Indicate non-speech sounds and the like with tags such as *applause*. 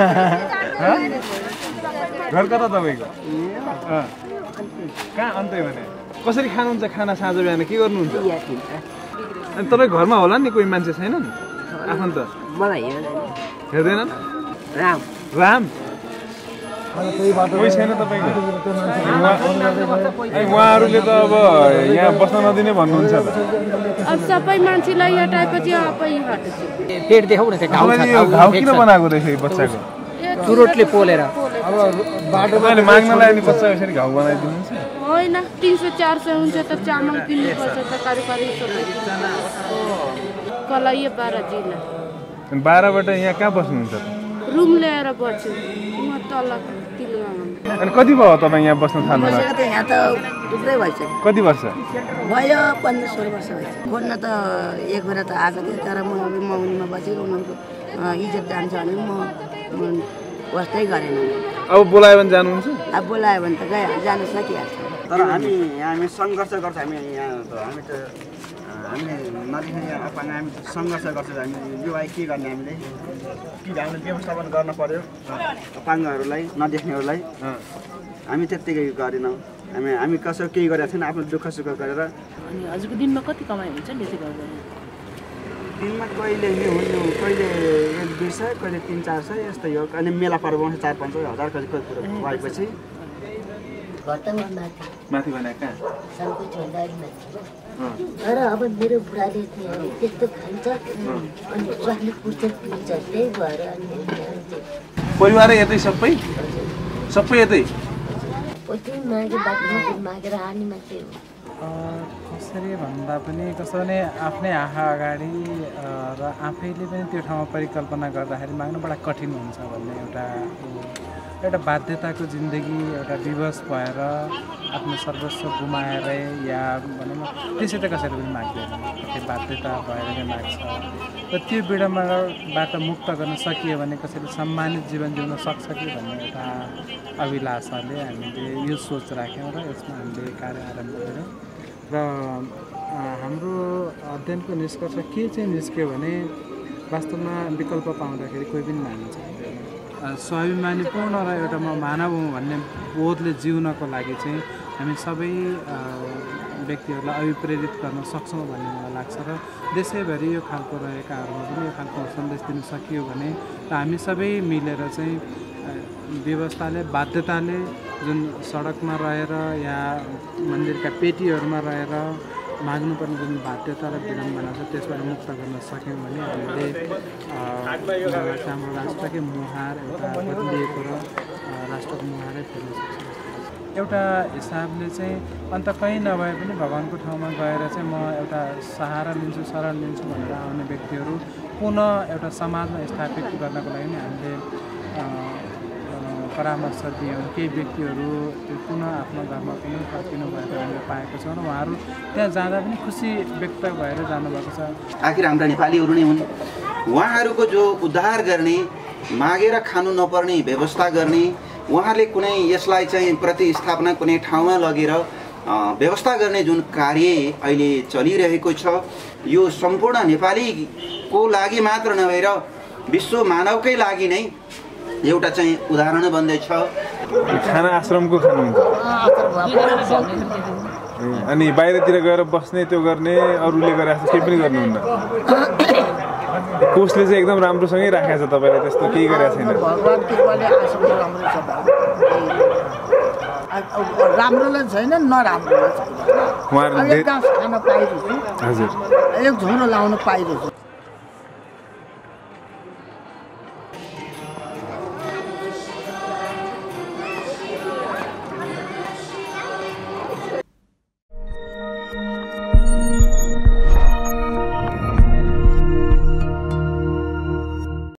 *laughs* घर कता तपाईँको। कहाँ अन्तै भने? कसरी खानुहुन्छ? खाना साँझ बिहान के गर्नुहुन्छ? अनि तपाईँ घरमा होला नि कोही मान्छे छैनन् आफन्त? मलाई हेर्दैन। हेर्दैनन्? राम। राम? कोही छैन तपाईँको? उहाँहरूले त अब यहाँ बस्न नदिने भन्नुहुन्छ त। अब सबै मान्छेलाई हटाएपछि आफै हट्छ पेट देखाउ न त्यो घाउ यो किन बनाएको रहेछ यो बच्चाको? चुरोटले पोलेर। तपाईँले माग्नलाई अनि बच्चा यसरी घाउ बनाइदिनुहुन्छ? होइन तिन सय चार सय हुन्छ त चामल किन्नुपर्छ तरकारी सबै। कलैयो बाह्र जिल्ला बाह्रबाट यहाँ कहाँ बस्नुहुन्छ? रुम ल्याएर बस्छु। म तल अनि कति भयो तपाईँ यहाँ बस्न थाल्नु यहाँ त थुप्रै भइसक्यो। कति वर्ष? भयो पन्ध्र सोह्र वर्ष भइसक्यो। खोज्न त एक बेला त आएको थियो तर म अब मौनीमा बसेको उनीहरूको इज्जत जान्छ भने म वास्तै गरेन। अब बोलायो भने जानुहुन्छ? अब बोलायो भने त गइ जान सकिहाल्छ। तर हामी हामी सङ्घर्ष गर्छ हामी यहाँ त हामी त हामीले नदेख्ने यहाँ अपाङ्ग हामी सङ्घर्ष गर्छौँ। हामी यो भाइ के गर्ने हामीले? कि हामीले व्यवस्थापन गर्न पर्यो? अपाङ्गहरूलाई नदेख्नेहरूलाई हामी त्यत्तिकै गरेनौँ। हामी हामी कसो केही गरेका छैन आफ्नो दुःख सुख गरेर। अनि हजुरको दिनमा कति कमाइ हुन्छ त्यसै गर्दा दिनमा कहिले नि हुनु कहिले एक दुई सय कहिले तिन चार सय यस्तै हो। कहिले मेला पर्व आउँछ चार पाँच सय हजार कति कति कुरो भएपछि माथि तर अब मेरो बुढाले त्यस्तो खान्छ अनि स्वास्नी पुर्छ पिन्छ त्यही भएर अनि परिवारै यतै सबै? सबै यतै? पछि मागे बाटो मागेर आर्ने मान्छे हो। कसरी भन्दा पनि कस्तो भने आफ्नै आँखा अगाडि र आफैले पनि त्यो ठाउँमा परिकल्पना गर्दाखेरि माग्नु बडा कठिन हुन्छ भन्ने एउटा एउटा बाध्यताको जिन्दगी एउटा विवश भएर आफ्नो सर्वस्व गुमाएरै या भनौँ त्यसै त कसैले पनि माग्दैन। त्यो बाध्यता भएर नै माग्छ। र त्यो विडम्बनाबाट मुक्त गर्न सकियो भने कसैले सम्मानित जीवन जिउन सक्छ कि भन्ने एउटा अभिलाषाले हामीले यो सोच राख्यौँ र यसमा हामीले कार्य आरम्भ गऱ्यौँ र हाम्रो अध्ययनको निष्कर्ष के चाहिँ निस्क्यो भने वास्तवमा विकल्प पाउँदाखेरि कोही पनि मानिन्छ। अ, स्वाभिमानीपूर्ण र एउटा म मानव हुँ भन्ने बोधले जिउनको लागि चाहिँ हामी सबै व्यक्तिहरूलाई अभिप्रेरित गर्न सक्छौँ भन्ने मलाई लाग्छ र देशैभरि यो खालको रहेकाहरूमा पनि यो खालको सन्देश दिन सकियो भने र हामी सबै मिलेर चाहिँ व्यवस्थाले बाध्यताले जुन सडकमा रहेर या मन्दिरका पेटीहरूमा रहेर माग्नुपर्ने जुन बाध्यता र विडम्बना छ त्यसबाट मुक्त गर्न सक्यौँ भने हामीले हाम्रो राष्ट्रकै मुहार एउटा बदलिएको र राष्ट्रको मुहारै फेर्न सक्छौँ। एउटा हिसाबले चाहिँ अन्त कहीँ नभए पनि भगवान्को ठाउँमा गएर चाहिँ म एउटा सहारा लिन्छु शरण लिन्छु भनेर आउने व्यक्तिहरू पुनः एउटा समाजमा स्थापित गर्नको लागि हामीले परामर्श दियौँ केही व्यक्तिहरू पुनः आफ्नो घरमा पुनः फर्किनु भएको हामीले पाएको छौँ र उहाँहरू त्यहाँ जाँदा पनि खुसी व्यक्त भएर जानुभएको छ। आखिर हाम्रा नेपालीहरू नै हुन्। उहाँहरूको जो उद्धार गर्ने मागेर खानु नपर्ने व्यवस्था गर्ने उहाँले कुनै यसलाई चाहिँ प्रतिस्थापना कुनै ठाउँमा लगेर व्यवस्था गर्ने जुन कार्य अहिले चलिरहेको छ यो सम्पूर्ण नेपालीको लागि मात्र नभएर विश्व मानवकै लागि नै एउटा चाहिँ उदाहरण बन्दैछ खाना आश्रमको खानुहुन्छ अनि बाहिरतिर गएर बस्ने त्यो गर्ने अरूले गरे जस्तो केही पनि गर्नुहुन्न। कोषले चाहिँ एकदम राम्रोसँगै राखेको छ तपाईँलाई त्यस्तो केही गरेको छैन। भगवान् कृपाले आश्रम राम्रै छ राम्रोलाई छैन नराम्रोलाई छैन। अब उहाँहरूले एक झोरो लाउन पाइरहेछु।